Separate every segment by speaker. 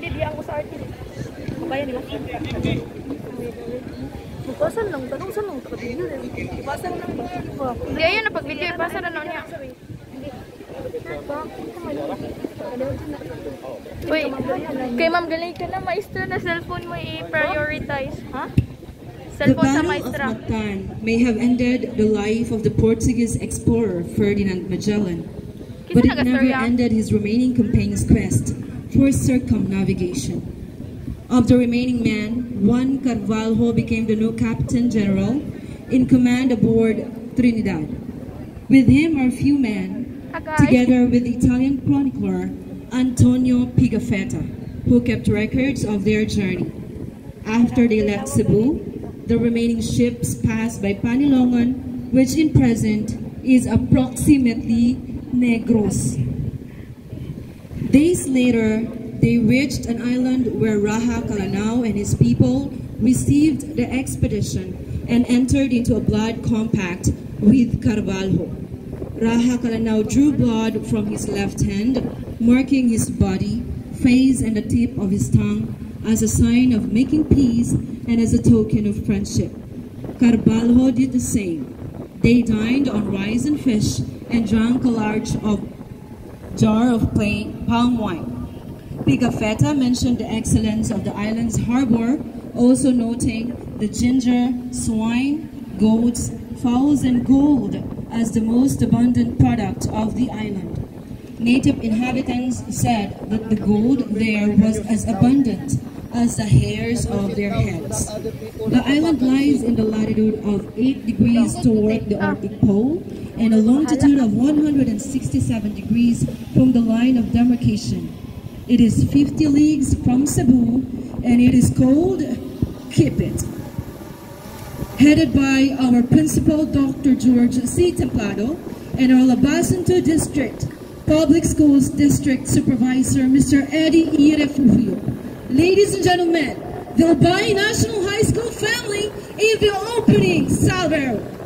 Speaker 1: makita mga lord.
Speaker 2: Ay, di, di ako sa artist. Kaya di ba?
Speaker 3: Pasan lang, tanong saan lang takabigil eh.
Speaker 2: Pasan lang ba?
Speaker 1: Hindi, ayun na pag-video. Ipasa na na niya. Uy, kay ma'am galing ka na, maestra na cellphone mo i-prioritize. Ha?
Speaker 4: The Battle of
Speaker 1: maestra.
Speaker 4: Mactan may have ended the life of the Portuguese explorer Ferdinand Magellan, but it never ended his remaining companion's quest for circumnavigation. Of the remaining men, Juan Carvalho became the new captain general in command aboard Trinidad. With him are few men, together with the Italian chronicler Antonio Pigafetta, who kept records of their journey. After they left Cebu, the remaining ships passed by Panilongan, which in present is approximately Negros. Days later, they reached an island where Raha Kalanao and his people received the expedition and entered into a blood compact with Carvalho. Raha Kalanao drew blood from his left hand, marking his body, face, and the tip of his tongue as a sign of making peace and as a token of friendship. Carvalho did the same. They dined on rice and fish and drank a large of jar of palm wine. Pigafetta mentioned the excellence of the island's harbor, also noting the ginger, swine, goats, fowls, and gold as the most abundant product of the island. Native inhabitants said that the gold there was as abundant as the hairs of their heads. The island lies in the latitude of 8 degrees toward the Arctic Pole and a longitude of 167 degrees from the line of demarcation. It is 50 leagues from Cebu and it is called Kipit. Headed by our principal, Dr. George C. Templado, and our Labasanto District Public Schools District Supervisor, Mr. Eddie Irefugio. Ladies and gentlemen, the Ubay National High School family is the opening salvo.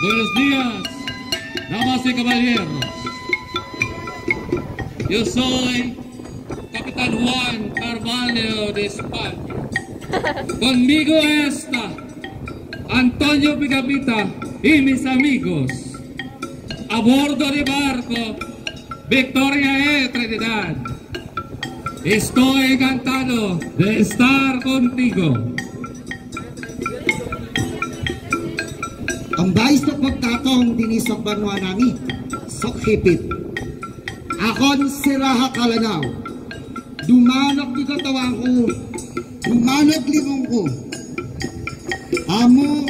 Speaker 5: Buenos días, damas y caballeros. Yo soy Capitán Juan Carvalho de España. Conmigo está Antonio Pigapita y mis amigos. A bordo de barco Victoria E. Trinidad. Estoy encantado de estar contigo.
Speaker 6: Ang bayis na pagkatong dinisok banwa nami, sok sokhipit. Akon siraha kalanaw, dumanok di katawang ko, dumanok libong ko. Amo,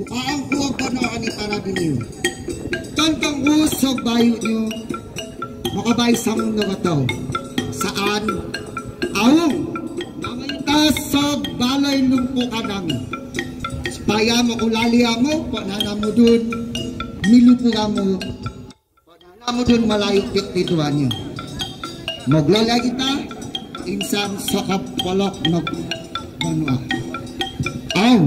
Speaker 6: bukaan ko ang panawaan ni Parabiniw. Tantang ko sa bayo niyo, makabay sa mundo ko to. Saan? Awang, namayta sa balay nung po ka. bayamo ko laliamo pananamo dun nilupuramo pananamo dun malayo piktituan yun maglalay kita insang sakapalok nag manuak aw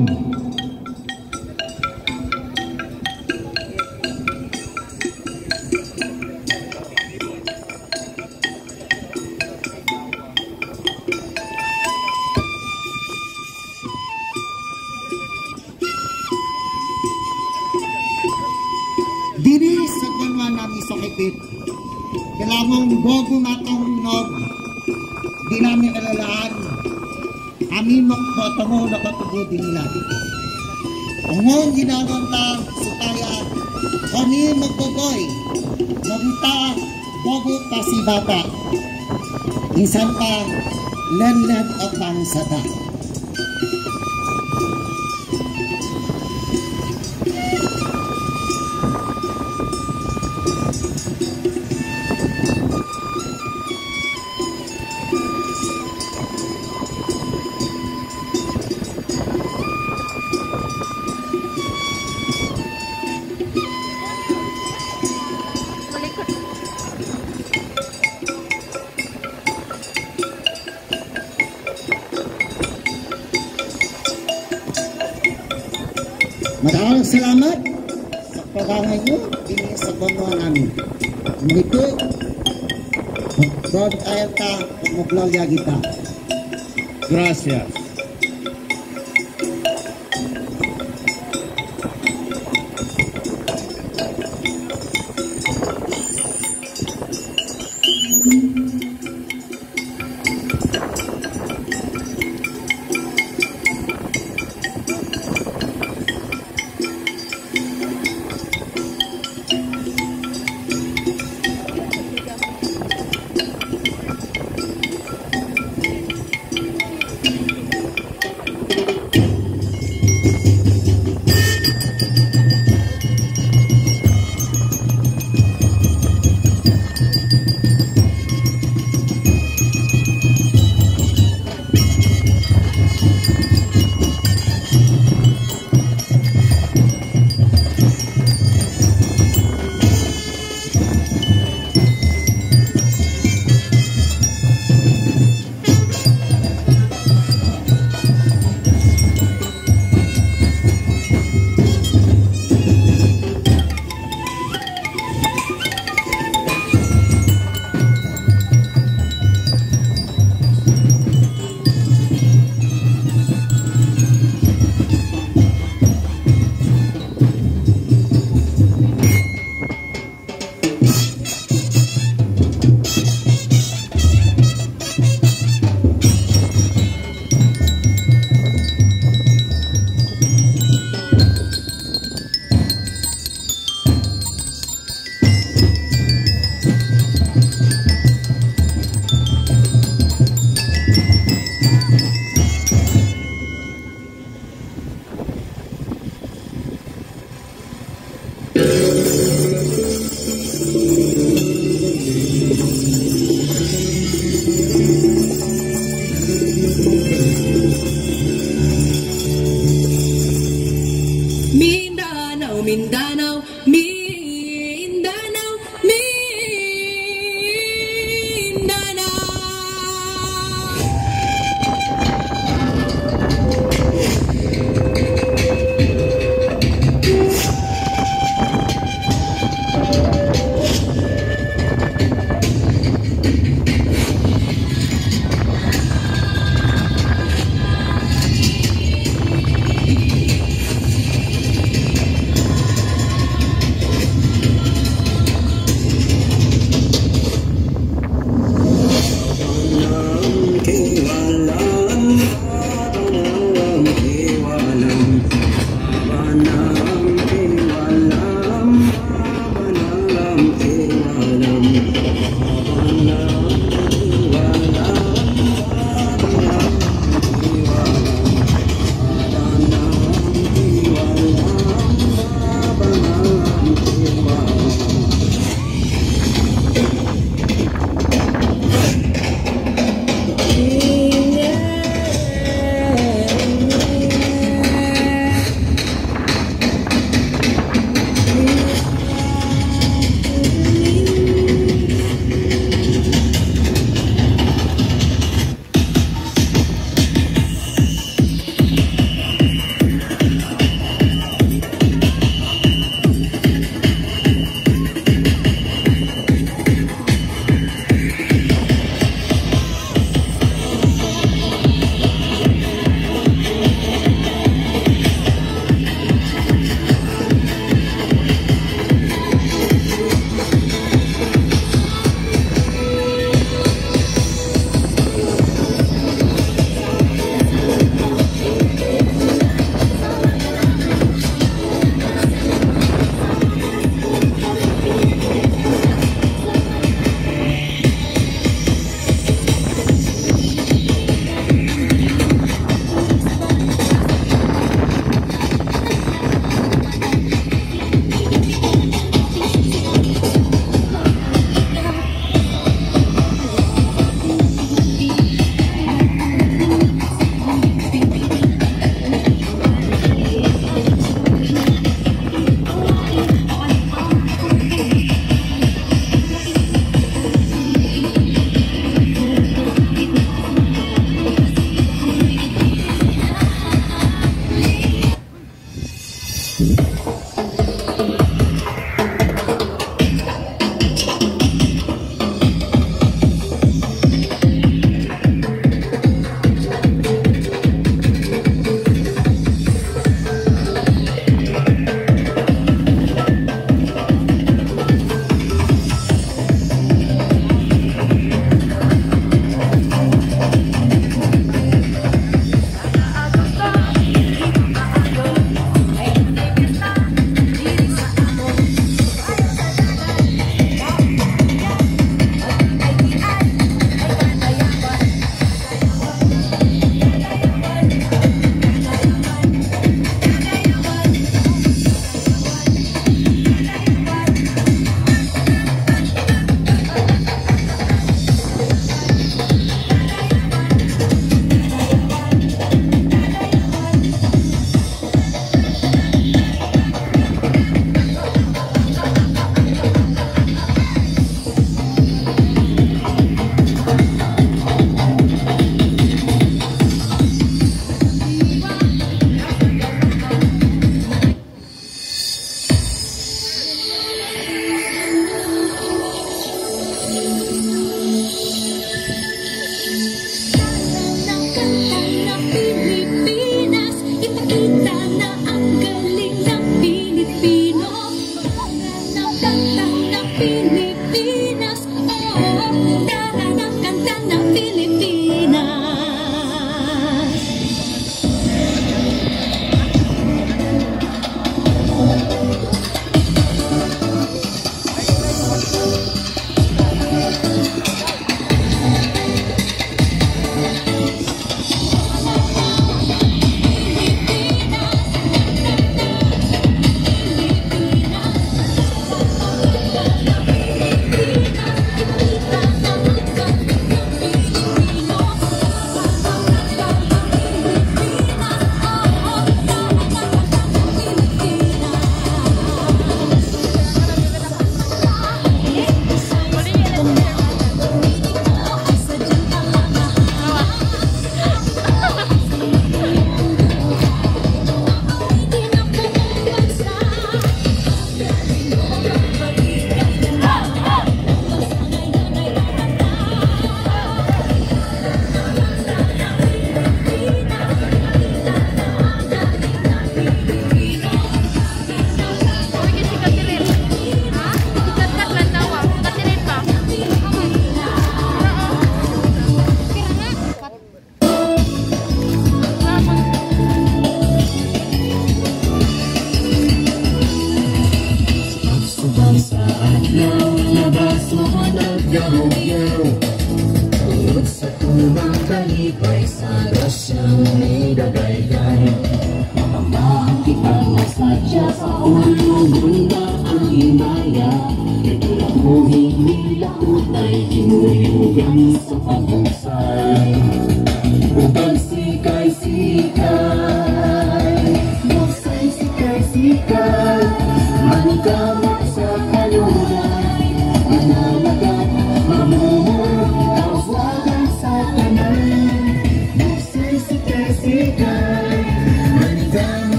Speaker 6: imak matamo na patugudin nila. Ungong ginaganta sa taya, kami magbaboy, nagita, bago pa si bata. Isang pa, lanlan o pangsada. God ayata, Gloria kita.
Speaker 5: Gracias.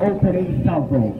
Speaker 4: Opening salvo.